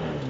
Amen.